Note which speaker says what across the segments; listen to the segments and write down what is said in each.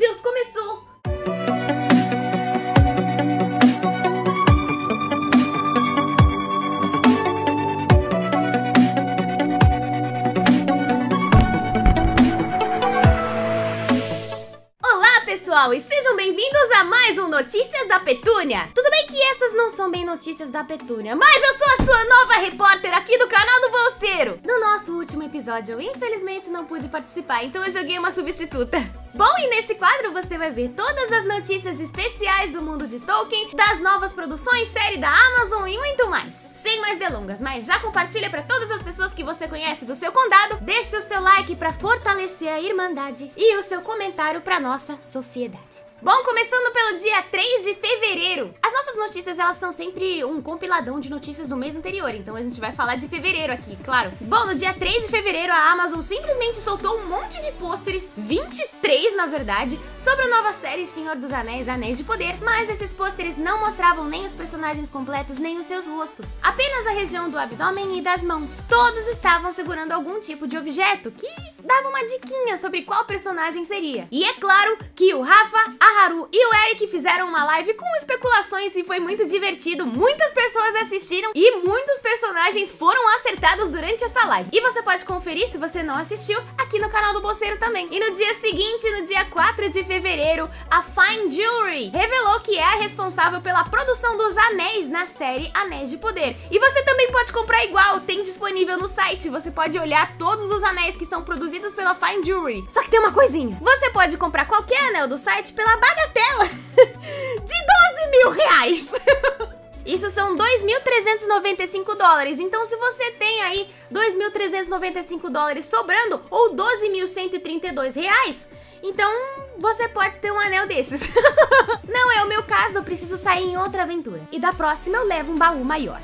Speaker 1: Deus, começou! Pessoal, e sejam bem-vindos a mais um Notícias da Petúnia. Tudo bem que essas não são bem notícias da Petúnia, mas eu sou a sua nova repórter aqui do canal do Bolseiro. No nosso último episódio, eu infelizmente não pude participar, então eu joguei uma substituta. Bom, e nesse quadro você vai ver todas as notícias especiais do mundo de Tolkien, das novas produções, série da Amazon e muito mais. Sem mais delongas, mas já compartilha para todas as pessoas que você conhece do seu condado, deixe o seu like para fortalecer a irmandade e o seu comentário para nossa sociedade. Bom, começando pelo dia 3 de fevereiro. As nossas notícias, elas são sempre um compiladão de notícias do mês anterior, então a gente vai falar de fevereiro aqui, claro. Bom, no dia 3 de fevereiro, a Amazon simplesmente soltou um monte de pôsteres, 23 na verdade, sobre a nova série Senhor dos Anéis, Anéis de Poder, mas esses pôsteres não mostravam nem os personagens completos, nem os seus rostos, apenas a região do abdômen e das mãos. Todos estavam segurando algum tipo de objeto que dava uma diquinha sobre qual personagem seria. E é claro que o Rafa, a Haru e o Eric fizeram uma live com especulações e foi muito divertido. Muitas pessoas assistiram e muitos personagens foram acertados durante essa live. E você pode conferir se você não assistiu aqui no canal do Bolseiro também. E no dia seguinte, no dia 4 de fevereiro, a Fine Jewelry revelou que é a responsável pela produção dos anéis na série Anéis de Poder. E você também pode comprar igual, tem disponível no site. Você pode olhar todos os anéis que são produzidos pela Fine Jewelry. Só que tem uma coisinha. Você pode comprar qualquer anel do site pela bagatela de 12 mil reais. Isso são 2.395 dólares. Então, se você tem aí 2.395 dólares sobrando ou 12.132 reais, então você pode ter um anel desses. Não é o meu caso, eu preciso sair em outra aventura. E da próxima eu levo um baú maior.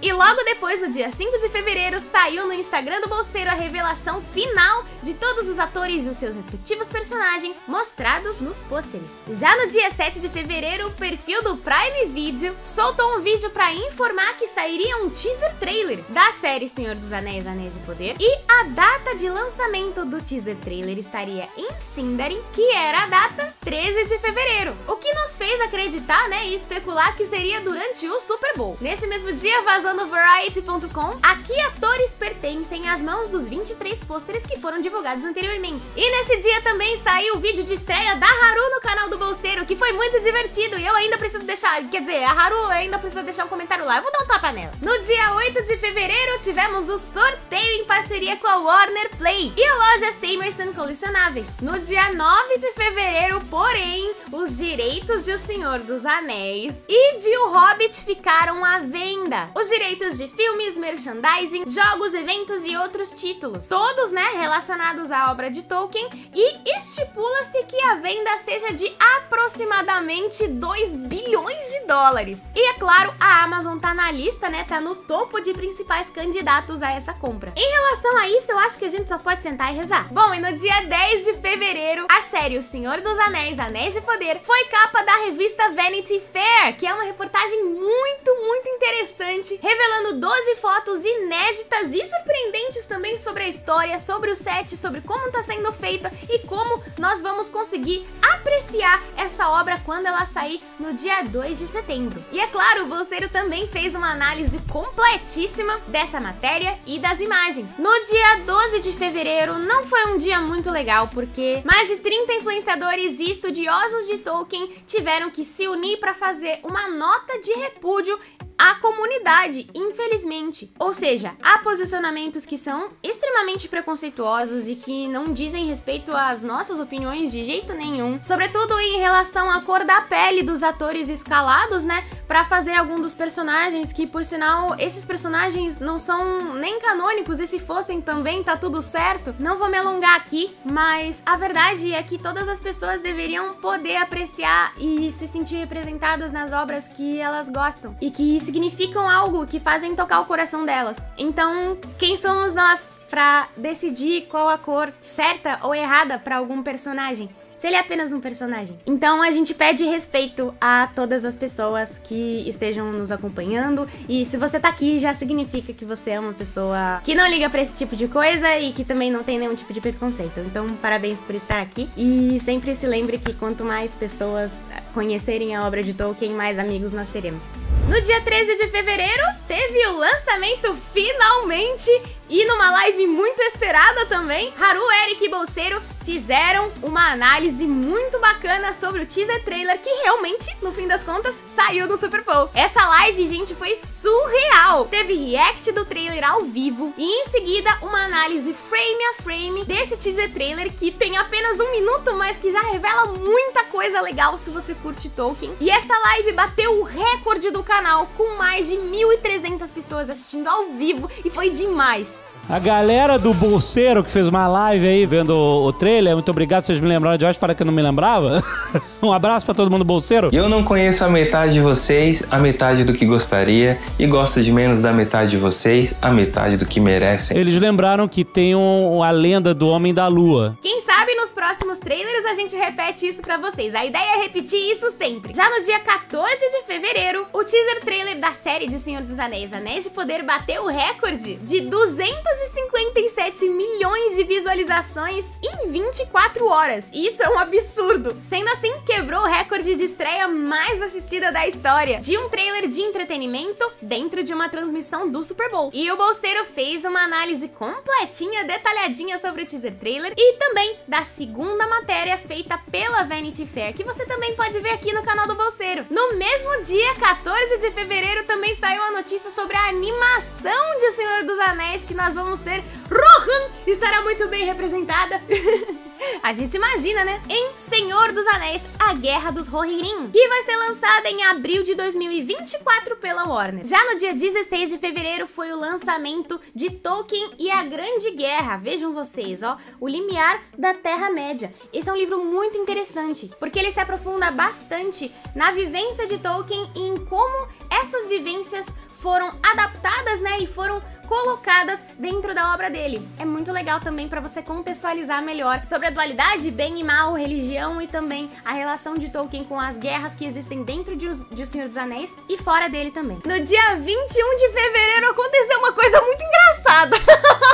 Speaker 1: E logo depois, no dia 5 de fevereiro, saiu no Instagram do Bolseiro a revelação final de todos os atores e os seus respectivos personagens mostrados nos pôsteres. Já no dia 7 de fevereiro, o perfil do Prime Video soltou um vídeo para informar que sairia um teaser trailer da série Senhor dos Anéis Anéis de Poder e a data de lançamento do teaser trailer estaria em Sindarin, que era a data 13 de fevereiro. O que nos fez acreditar, né, e especular que seria durante o Super Bowl. Nesse mesmo dia, vazou no Variety.com a que atores pertencem às mãos dos 23 pôsteres que foram divulgados anteriormente. E nesse dia também saiu o vídeo de estreia da Haru no canal do Bolseiro, que foi muito divertido. E eu ainda preciso deixar, quer dizer, a Haru ainda precisa deixar um comentário lá. Eu vou dar um tapa nela. No dia 8 de fevereiro, tivemos o sorteio em parceria com a Warner Play e a loja Samerson Colecionáveis. No dia 9 de fevereiro, porém, os direitos de O Senhor dos Anéis e de O Hobbit ficaram à venda. Os direitos de filmes, merchandising, jogos, eventos e outros títulos. Todos, né, relacionados à obra de Tolkien e estipula-se que a venda seja de aproximadamente 2 bilhões de dólares. E é claro, a Amazon tá na lista, né, tá no topo de principais candidatos a essa compra. Em relação a isso, eu acho que a gente só pode sentar e rezar. Bom, e no dia 10 de fevereiro, a série O Senhor dos Anéis, Anéis de Poder, foi capa da revista Vanity Fair, que é uma reportagem muito, muito interessante, revelando 12 fotos inéditas e surpreendentes também sobre a história, sobre o set, sobre como tá sendo feita e como nós vamos conseguir apreciar essa obra quando ela sair no dia 2 de setembro. E é claro, o Bolseiro também fez uma análise completíssima dessa matéria e das imagens. No dia 12 de fevereiro não foi um dia muito legal porque mais de 30 influenciadores e estudiosos de Tolkien tiveram que se unir para fazer uma nota de repúdio à comunidade, infelizmente. Ou seja, há posicionamentos que são extremamente preconceituosos e que não dizem respeito às nossas opiniões de jeito nenhum, sobretudo em relação à cor da pele dos atores escalados, né, para fazer algum dos personagens que, por sinal, esses personagens não são nem canônicos e se fossem também tá tudo certo. Não vou me alongar aqui, mas a verdade é que todas as pessoas deveriam poder apreciar e se sentir representadas nas obras que elas gostam e que significam algo, que fazem tocar o coração delas. Então, quem somos nós para decidir qual a cor certa ou errada para algum personagem? se ele é apenas um personagem? Então a gente pede respeito a todas as pessoas que estejam nos acompanhando. E se você tá aqui, já significa que você é uma pessoa que não liga para esse tipo de coisa e que também não tem nenhum tipo de preconceito. Então, parabéns por estar aqui. E sempre se lembre que quanto mais pessoas conhecerem a obra de Tolkien, mais amigos nós teremos. No dia 13 de fevereiro, teve o lançamento finalmente e numa live muito esperada também, Haru, Eric Bolseiro fizeram uma análise muito bacana sobre o teaser trailer que realmente, no fim das contas, saiu do Super Bowl. Essa live, gente, foi surreal. Teve react do trailer ao vivo e em seguida uma análise frame a frame desse teaser trailer que tem apenas um minuto, mas que já revela muita coisa legal se você curte Tolkien. E essa live bateu o recorde do canal com mais de 1.300 pessoas assistindo ao vivo e foi demais.
Speaker 2: A galera do Bolseiro que fez uma live aí vendo o trailer, muito obrigado, vocês me lembraram de hoje, para que eu não me lembrava. um abraço para todo mundo Bolseiro.
Speaker 3: Eu não conheço a metade de vocês, a metade do que gostaria, e gosto de menos da metade de vocês, a metade do que merecem.
Speaker 2: Eles lembraram que tem um, a lenda do Homem da Lua.
Speaker 1: Quem sabe nos próximos trailers a gente repete isso para vocês. A ideia é repetir isso sempre. Já no dia 14 de fevereiro, o teaser trailer da série de Senhor dos Anéis, Anéis de Poder, bateu o recorde de 200 257 milhões de visualizações em 24 horas. Isso é um absurdo. Sendo assim, quebrou o recorde de estreia mais assistida da história de um trailer de entretenimento dentro de uma transmissão do Super Bowl. E o Bolseiro fez uma análise completinha, detalhadinha sobre o teaser trailer e também da segunda matéria feita pela Vanity Fair, que você também pode ver aqui no canal do Bolseiro. No mesmo dia, 14 de fevereiro, também saiu a notícia sobre a animação de Senhor dos Anéis que nós vamos ter Rohan estará muito bem representada. A gente imagina, né? Em Senhor dos Anéis, A Guerra dos Rohirrim, que vai ser lançada em abril de 2024 pela Warner. Já no dia 16 de fevereiro foi o lançamento de Tolkien e a Grande Guerra. Vejam vocês, ó, O Limiar da Terra-média. Esse é um livro muito interessante, porque ele se aprofunda bastante na vivência de Tolkien e em como essas vivências foram adaptadas, né, e foram colocadas dentro da obra dele. É muito legal também para você contextualizar melhor sobre a dualidade, bem e mal, religião e também a relação de Tolkien com as guerras que existem dentro de, de O Senhor dos Anéis e fora dele também. No dia 21 de fevereiro aconteceu uma coisa muito engraçada.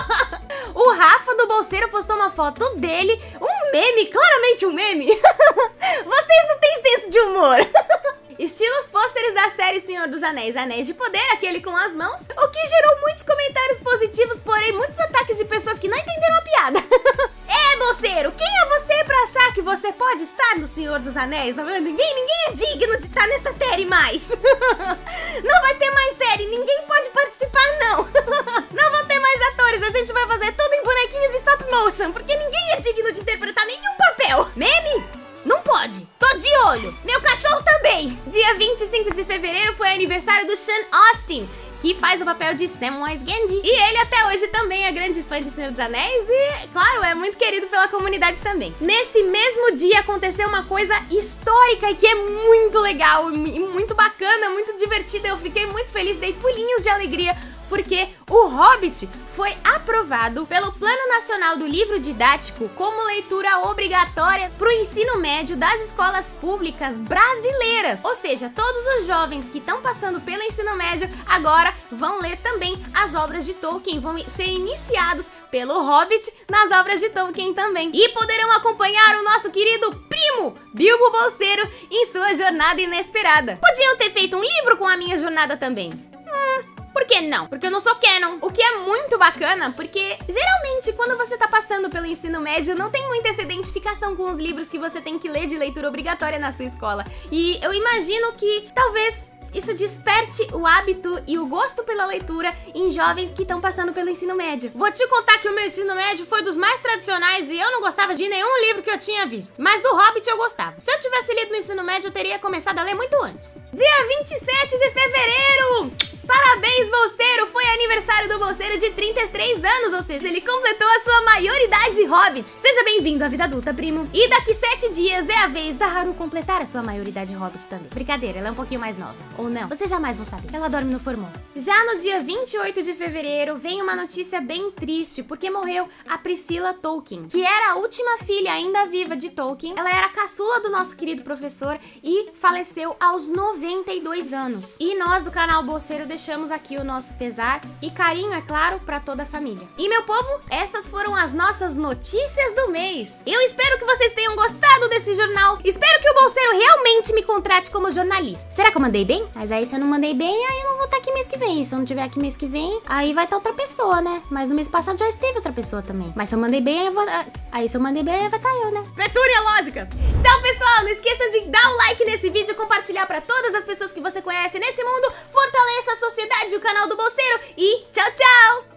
Speaker 1: o Rafa do Bolseiro postou uma foto dele, um meme, claramente um meme. Vocês não têm senso de humor. Estilo os pôsteres da série Senhor dos Anéis, Anéis de Poder, aquele com as mãos, o que gerou muitos comentários positivos, porém muitos ataques de pessoas que não entenderam a piada. é, bolseiro, quem é você pra achar que você pode estar no Senhor dos Anéis? Tá? Ninguém, ninguém é digno de estar nessa série mais. não vai ter mais série, ninguém pode participar não. não vão ter mais atores, a gente vai fazer tudo em bonequinhos stop motion, porque ninguém é digno de interpretar nenhum papel. Meme? Não pode. Tô de olho. Meu. Dia 25 de fevereiro foi aniversário do Sean Austin, que faz o papel de Samwise Gamgee. E ele até hoje também é grande fã de Senhor dos Anéis e, claro, é muito querido pela comunidade também. Nesse mesmo dia aconteceu uma coisa histórica e que é muito legal e muito bacana, muito divertida. Eu fiquei muito feliz, dei pulinhos de alegria porque o Hobbit foi aprovado pelo Plano Nacional do Livro Didático como leitura obrigatória para o ensino médio das escolas públicas brasileiras. Ou seja, todos os jovens que estão passando pelo ensino médio agora vão ler também as obras de Tolkien, vão ser iniciados pelo Hobbit nas obras de Tolkien também. E poderão acompanhar o nosso querido primo Bilbo Bolseiro em sua jornada inesperada. Podiam ter feito um livro com a minha jornada também. Hum, por que não? Porque eu não sou canon. O que é muito bacana, porque geralmente quando você tá passando pelo ensino médio, não tem muita essa identificação com os livros que você tem que ler de leitura obrigatória na sua escola. E eu imagino que talvez isso desperte o hábito e o gosto pela leitura em jovens que estão passando pelo ensino médio. Vou te contar que o meu ensino médio foi dos mais tradicionais e eu não gostava de nenhum livro que eu tinha visto. Mas do Hobbit eu gostava. Se eu tivesse lido no ensino médio, eu teria começado a ler muito antes. Dia 27 de fevereiro! Parabéns, bolseiro! Foi aniversário do bolseiro de 33 anos, ou seja, ele completou a sua maioridade hobbit. Seja bem-vindo à vida adulta, primo. E daqui sete dias é a vez da Haru completar a sua maioridade hobbit também. Brincadeira, ela é um pouquinho mais nova ou não? Vocês jamais vão saber. Ela dorme no formol. Já no dia 28 de fevereiro, vem uma notícia bem triste, porque morreu a Priscila Tolkien, que era a última filha ainda viva de Tolkien. Ela era a caçula do nosso querido professor e faleceu aos 92 anos. E nós do canal Bolseiro deixamos aqui o nosso pesar e carinho, é claro, para toda a família. E meu povo, essas foram as nossas notícias do mês. Eu espero que vocês tenham gostado desse jornal. Espero que o Bolseiro realmente me contrate como jornalista. Será que eu mandei bem? Mas aí se eu não mandei bem, aí eu não vou estar aqui mês que vem. Se eu não tiver aqui mês que vem, aí vai estar outra pessoa, né? Mas no mês passado já esteve outra pessoa também. Mas se eu mandei bem, aí eu vou. ah, Aí se eu mandei bem, aí vai estar eu, né? Pretúria Lógicas! Tchau, pessoal! Não esqueça de dar o like nesse vídeo, compartilhar pra todas as pessoas que você conhece nesse mundo. Fortaleça a sociedade o canal do Bolseiro. E tchau, tchau!